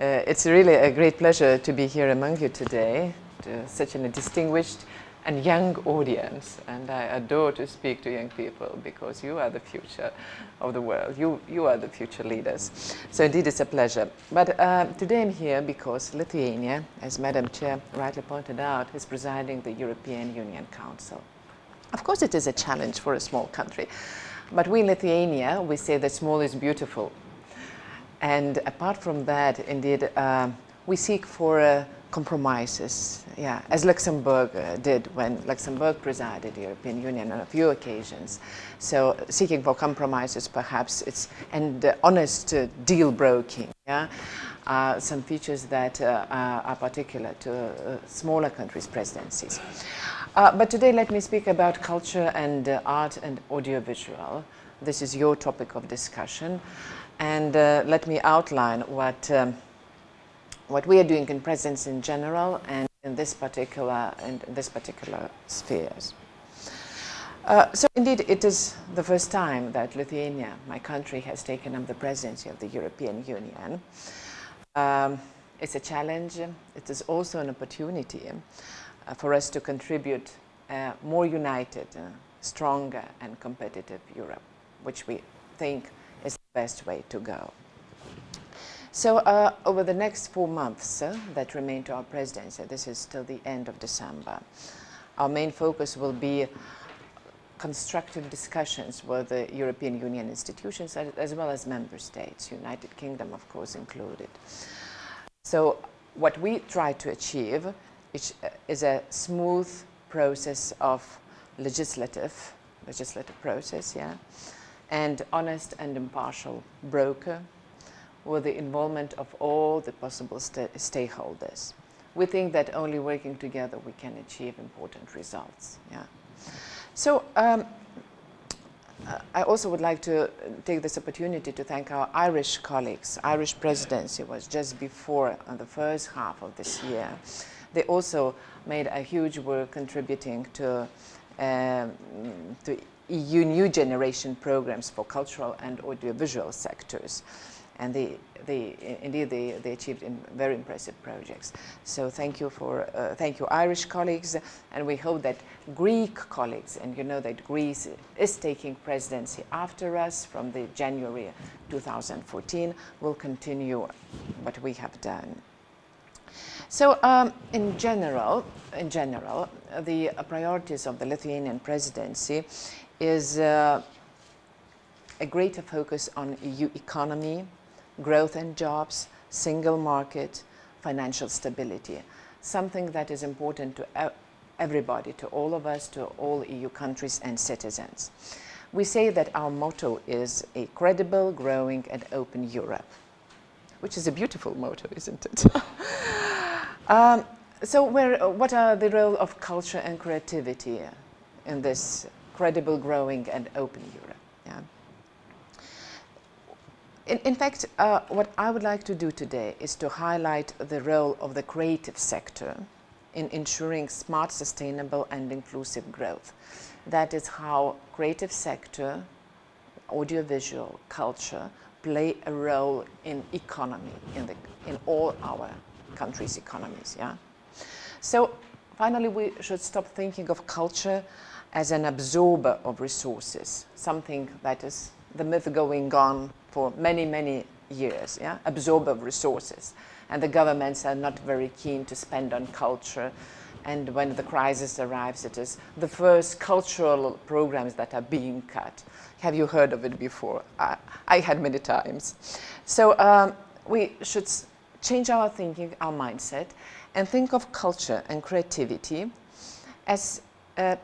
Uh, it's really a great pleasure to be here among you today, to such a distinguished and young audience. And I adore to speak to young people because you are the future of the world. You, you are the future leaders. So indeed it's a pleasure. But uh, today I'm here because Lithuania, as Madam Chair rightly pointed out, is presiding the European Union Council. Of course it is a challenge for a small country. But we in Lithuania, we say that small is beautiful. And apart from that, indeed, uh, we seek for uh, compromises, yeah, as Luxembourg uh, did when Luxembourg presided the European Union on a few occasions. So seeking for compromises, perhaps, it's, and uh, honest uh, deal broking, yeah, uh, some features that are particular to smaller countries' presidencies. but today, let me speak about culture and art and audiovisual. This is your topic of discussion. And uh, let me outline what, um, what we are doing in presence in general and in this particular, in this particular spheres. Uh, so indeed, it is the first time that Lithuania, my country, has taken up the presidency of the European Union. Um, it's a challenge. It is also an opportunity uh, for us to contribute a more united, uh, stronger and competitive Europe, which we think best way to go. So uh, over the next four months uh, that remain to our presidency, this is till the end of December, our main focus will be constructive discussions with the European Union institutions as well as member states, United Kingdom of course included. So what we try to achieve is, uh, is a smooth process of legislative, legislative process, yeah, and honest and impartial broker with the involvement of all the possible st stakeholders. We think that only working together we can achieve important results. Yeah. So um, I also would like to take this opportunity to thank our Irish colleagues. Irish presidency was just before the first half of this year. They also made a huge work contributing to, um, to EU New Generation programs for cultural and audiovisual sectors. And they, they indeed, they, they achieved very impressive projects. So thank you for, uh, thank you Irish colleagues, and we hope that Greek colleagues, and you know that Greece is taking presidency after us from the January 2014, will continue what we have done. So um, in general, in general, the priorities of the Lithuanian presidency is uh, a greater focus on EU economy, growth and jobs, single market, financial stability, something that is important to everybody, to all of us, to all EU countries and citizens. We say that our motto is a credible, growing and open Europe, which is a beautiful motto, isn't it? um, so where, what are the role of culture and creativity in this credible, growing, and open Europe. Yeah. In, in fact, uh, what I would like to do today is to highlight the role of the creative sector in ensuring smart, sustainable, and inclusive growth. That is how creative sector, audiovisual, culture, play a role in economy, in, the, in all our countries' economies. Yeah? So finally, we should stop thinking of culture as an absorber of resources, something that is the myth going on for many, many years, yeah? absorber of resources. And the governments are not very keen to spend on culture. And when the crisis arrives, it is the first cultural programs that are being cut. Have you heard of it before? I, I had many times. So um, we should change our thinking, our mindset, and think of culture and creativity as a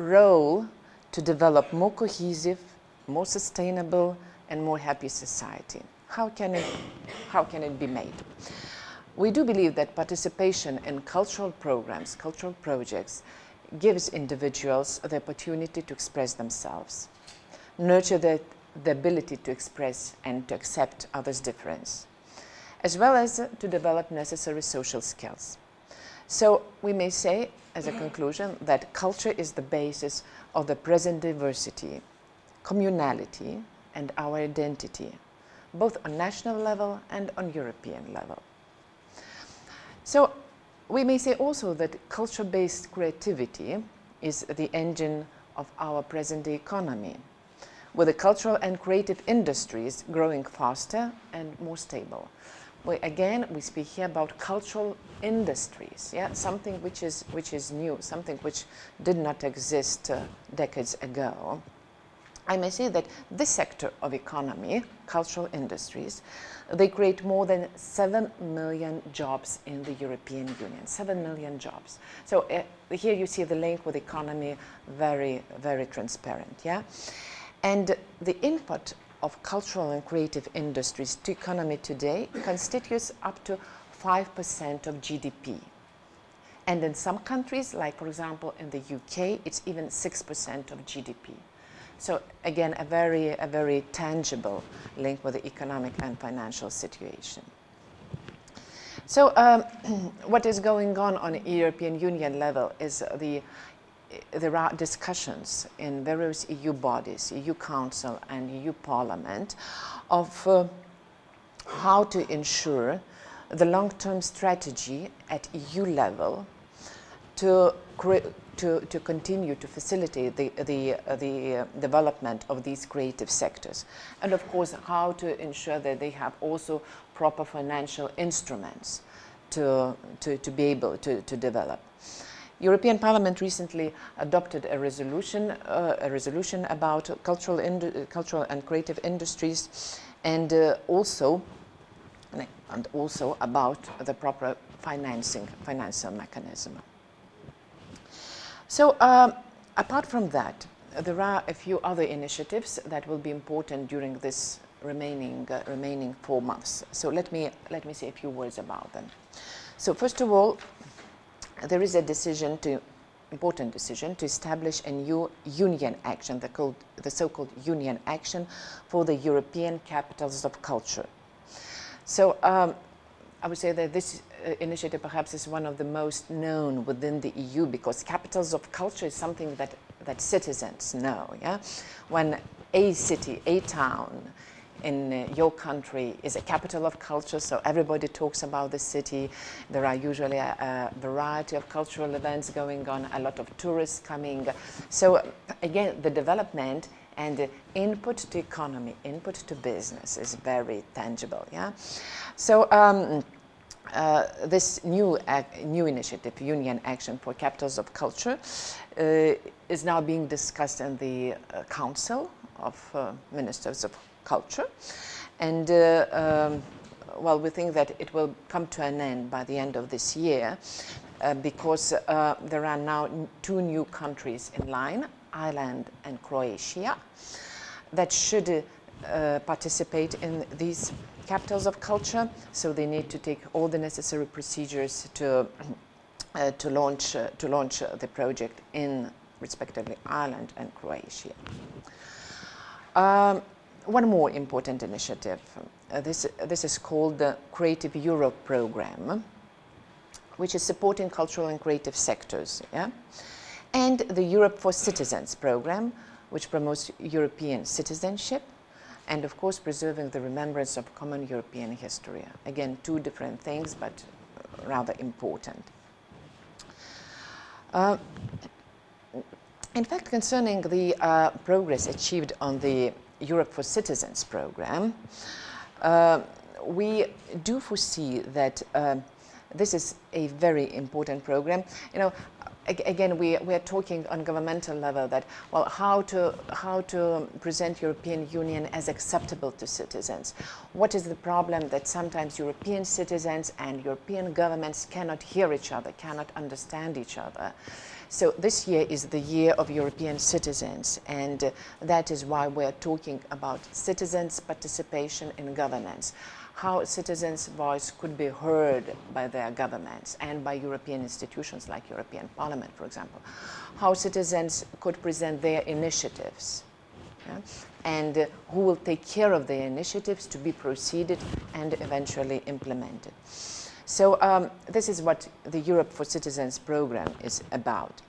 role to develop more cohesive, more sustainable, and more happy society. How can it, how can it be made? We do believe that participation in cultural programs, cultural projects, gives individuals the opportunity to express themselves, nurture the, the ability to express and to accept others' difference, as well as to develop necessary social skills. So we may say, as a conclusion, that culture is the basis of the present diversity, communality, and our identity, both on national level and on European level. So we may say also that culture-based creativity is the engine of our present-day economy, with the cultural and creative industries growing faster and more stable. We, again, we speak here about cultural industries, yeah, something which is, which is new, something which did not exist uh, decades ago. I may say that this sector of economy, cultural industries, they create more than 7 million jobs in the European Union, 7 million jobs. So uh, here you see the link with economy very, very transparent, yeah? And the input of cultural and creative industries to economy today constitutes up to 5% of GDP. And in some countries, like for example in the UK, it's even 6% of GDP. So again, a very, a very tangible link with the economic and financial situation. So um, what is going on on European Union level is the there are discussions in various EU bodies, EU Council and EU Parliament, of uh, how to ensure the long-term strategy at EU level to, to, to continue to facilitate the, the, uh, the uh, development of these creative sectors. And of course, how to ensure that they have also proper financial instruments to, to, to be able to, to develop. European Parliament recently adopted a resolution, uh, a resolution about cultural, cultural and creative industries and uh, also and also about the proper financing, financial mechanism. So um, apart from that, there are a few other initiatives that will be important during this remaining, uh, remaining four months. So let me, let me say a few words about them. So first of all, there is a decision to, important decision to establish a new union action, the, called, the so-called union action for the European capitals of culture. So um, I would say that this uh, initiative perhaps is one of the most known within the EU because capitals of culture is something that, that citizens know. Yeah? When a city, a town, in uh, your country is a capital of culture, so everybody talks about the city. There are usually a, a, variety of cultural events going on, a lot of tourists coming. So again, the development and input to economy, input to business is very tangible. Yeah. So. Um, uh, this new, new initiative, Union Action for Capitals of Culture, uh, is now being discussed in the uh, Council of uh, Ministers of culture. And uh, um, well, we think that it will come to an end by the end of this year uh, because uh, there are now two new countries in line, Ireland and Croatia, that should uh, participate in these capitals of culture. So they need to take all the necessary procedures to, uh, to launch, uh, to launch the project in respectively Ireland and Croatia. Um, one more important initiative. Uh, this, this is called the Creative Europe program, which is supporting cultural and creative sectors. Yeah? And the Europe for Citizens program, which promotes European citizenship and of course preserving the remembrance of common European history. Again, two different things, but rather important. Uh, in fact, concerning the uh, progress achieved on the Europe for Citizens program, uh, we do foresee that uh, this is a very important program. You know, again, we, we are talking on governmental level that, well, how to, how to present European Union as acceptable to citizens. What is the problem that sometimes European citizens and European governments cannot hear each other, cannot understand each other. So this year is the year of European citizens, and that is why we're talking about citizens' participation in governance, how citizens' voice could be heard by their governments and by European institutions like European Parliament, for example, how citizens could present their initiatives, yeah? and uh, who will take care of their initiatives to be proceeded and eventually implemented. So um, this is what the Europe for Citizens program is about.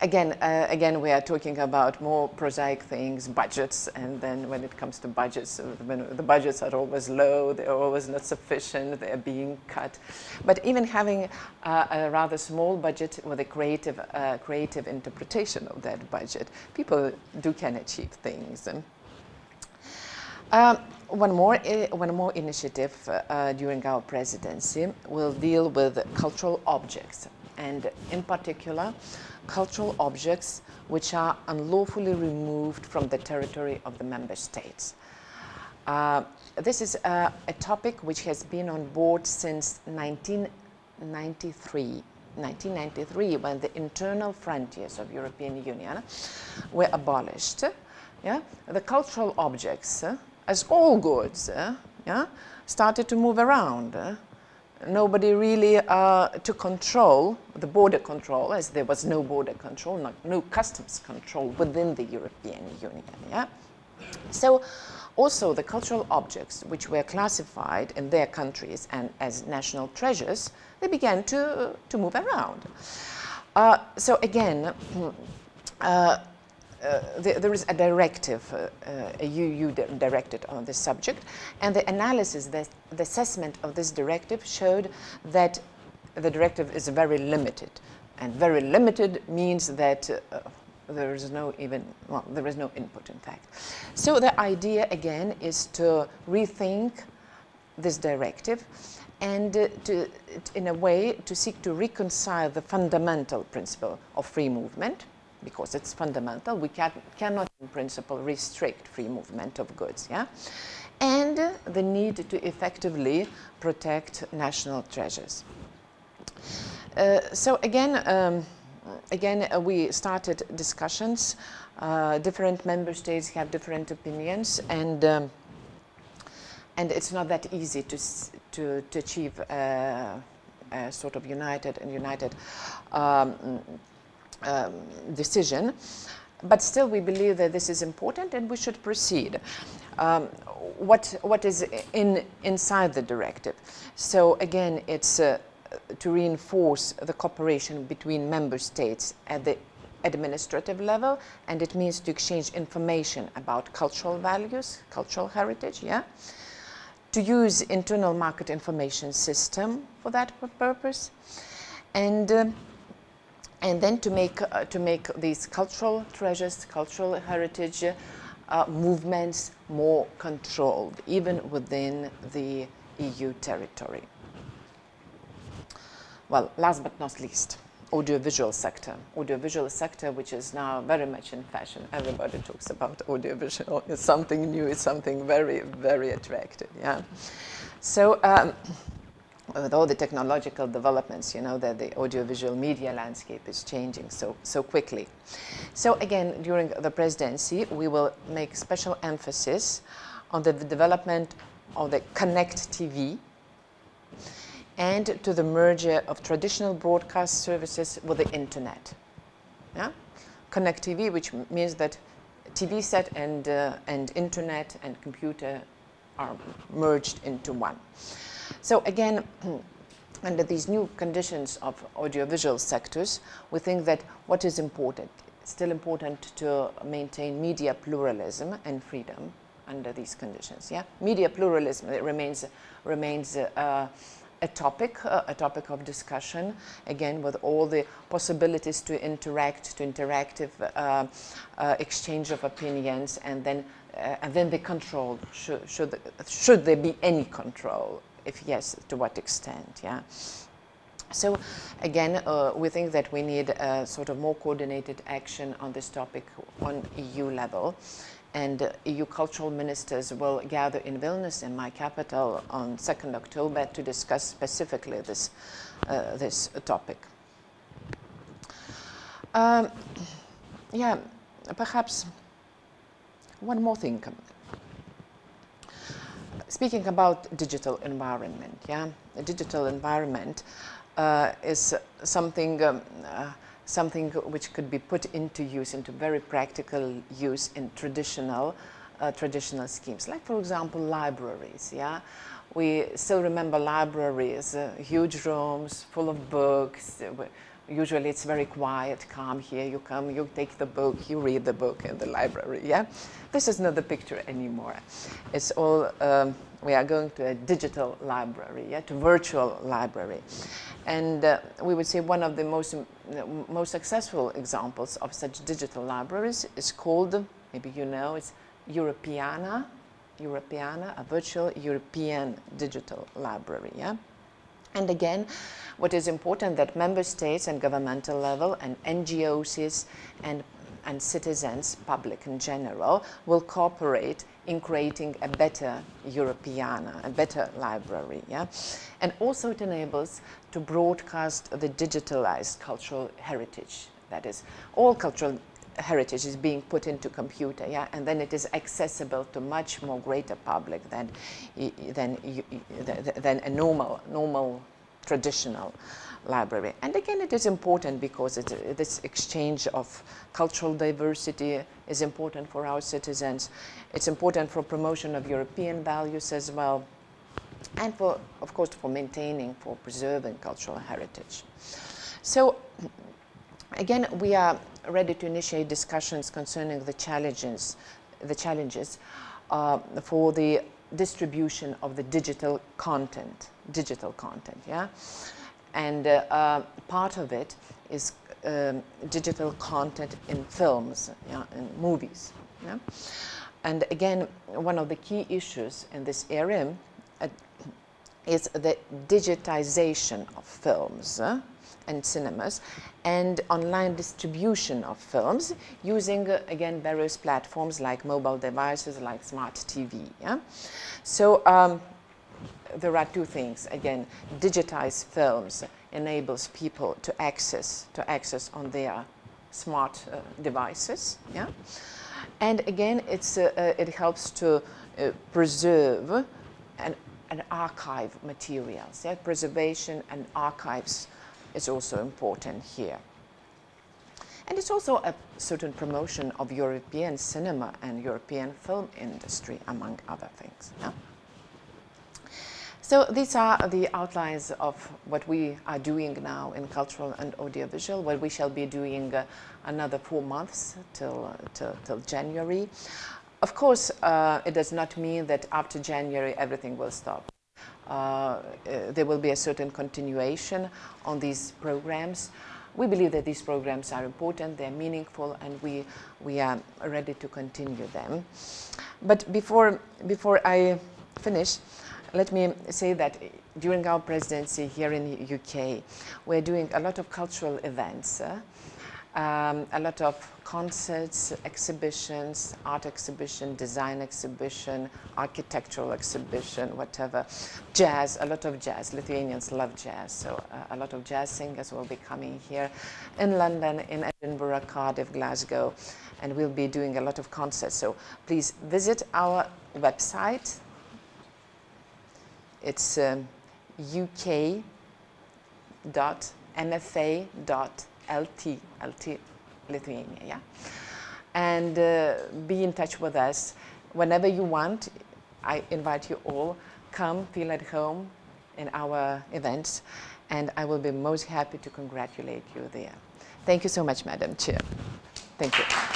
Again, uh, again, we are talking about more prosaic things, budgets, and then when it comes to budgets, uh, the budgets are always low, they're always not sufficient, they're being cut. But even having uh, a rather small budget with a creative, uh, creative interpretation of that budget, people do can achieve things. Um, one more, uh, one more initiative uh, during our presidency will deal with cultural objects, and in particular, cultural objects which are unlawfully removed from the territory of the member states. Uh, this is uh, a topic which has been on board since 1993. 1993, when the internal frontiers of European Union were abolished, yeah, the cultural objects, uh, as all goods, uh, yeah, started to move around. Nobody really uh, took control, the border control, as there was no border control, no customs control within the European Union. Yeah? So also the cultural objects which were classified in their countries and as national treasures, they began to, to move around. Uh, so again, uh, uh, there is a directive, uh, uh a EU directed on this subject, and the analysis, the, the, assessment of this directive showed that the directive is very limited. And very limited means that uh, there is no even, well, there is no input in fact. So the idea again is to rethink this directive and uh, to, in a way to seek to reconcile the fundamental principle of free movement because it's fundamental. We can, cannot, in principle, restrict free movement of goods. Yeah? And uh, the need to effectively protect national treasures. Uh, so again, um, again uh, we started discussions. Uh, different member states have different opinions, and um, and it's not that easy to to, to achieve a, a sort of united and united um, um, decision. But still, we believe that this is important and we should proceed. Um, what, what is in, inside the directive? So again, it's uh, to reinforce the cooperation between member states at the administrative level, and it means to exchange information about cultural values, cultural heritage, yeah? To use internal market information system for that purpose, and um, and then to make, uh, to make these cultural treasures, cultural heritage uh, movements more controlled, even within the EU territory. Well, last but not least, audiovisual sector. Audiovisual sector, which is now very much in fashion. Everybody talks about audiovisual. It's something new. It's something very, very attractive. Yeah. So um, with all the technological developments, you know, that the audiovisual media landscape is changing so, so quickly. So again, during the presidency, we will make special emphasis on the development of the Connect TV and to the merger of traditional broadcast services with the internet. Yeah? Connect TV, which means that TV set and, uh, and internet and computer are merged into one. So again, under these new conditions of audiovisual sectors, we think that what is important, still important to maintain media pluralism and freedom under these conditions. Yeah, media pluralism remains remains uh, a topic, uh, a topic of discussion. Again, with all the possibilities to interact, to interactive uh, uh exchange of opinions, and then uh, and then the control. Should should should there be any control if yes, to what extent, yeah. So again, uh, we think that we need a sort of more coordinated action on this topic on EU level. And uh, EU cultural ministers will gather in Vilnius, in my capital, on 2nd October to discuss specifically this, uh, this topic. Um, yeah, perhaps one more thing speaking about digital environment, yeah, digital environment uh, is something um, uh, something which could be put into use, into very practical use in traditional uh, traditional schemes, like for example libraries, yeah, we still remember libraries, uh, huge rooms full of books. Usually it's very quiet, calm here. You come, you take the book, you read the book in the library, yeah? This is not the picture anymore. It's all, um, we are going to a digital library, yeah, to virtual library. And uh, we would say one of the most, most successful examples of such digital libraries is called, maybe you know, it's Europeana, Europeana, a virtual European digital library. Yeah? And again, what is important that member states and governmental level and NGOs and, and citizens, public in general, will cooperate in creating a better Europeana, a better library. Yeah? And also it enables to broadcast the digitalized cultural heritage. That is, all cultural heritage is being put into computer, yeah, and then it is accessible to much more greater public than than than a normal normal traditional library. And again, it is important because this exchange of cultural diversity is important for our citizens. It's important for promotion of European values as well, and for, of course, for maintaining, for preserving cultural heritage. So, again, we are ready to initiate discussions concerning the challenges, the challenges uh, for the distribution of the digital content, digital content, yeah? And uh, uh, part of it is um, digital content in films, yeah, in movies, yeah? And again, one of the key issues in this area uh, is the digitization of films. And cinemas and online distribution of films using, uh, again, various platforms like mobile devices, like smart TV. Yeah? So um, there are two things. Again, digitized films enables people to access, to access on their smart uh, devices. Yeah? And again, it's, uh, uh, it helps to uh, preserve and, and archive materials. Yeah? Preservation and archives is also important here. And it's also a certain promotion of European cinema and European film industry, among other things. So these are the outlines of what we are doing now in cultural and audiovisual, what we shall be doing uh, another four months till, uh, till, till, January. Of course, uh, it does not mean that after January everything will stop. Uh, uh, there will be a certain continuation on these programs. We believe that these programs are important, they're meaningful, and we, we are ready to continue them. But before, before I finish, let me say that during our presidency here in the UK, we're doing a lot of cultural events. Uh, um, a lot of concerts, exhibitions, art exhibition, design exhibition, architectural exhibition, whatever. Jazz, a lot of jazz. Lithuanians love jazz, so uh, a lot of jazz singers will be coming here in London, in Edinburgh, Cardiff, Glasgow, and we'll be doing a lot of concerts. So please visit our website. It's um, LT, LT Lithuania, yeah? And uh, be in touch with us whenever you want. I invite you all, come, feel at home in our events, and I will be most happy to congratulate you there. Thank you so much, Madam Chair. Thank you.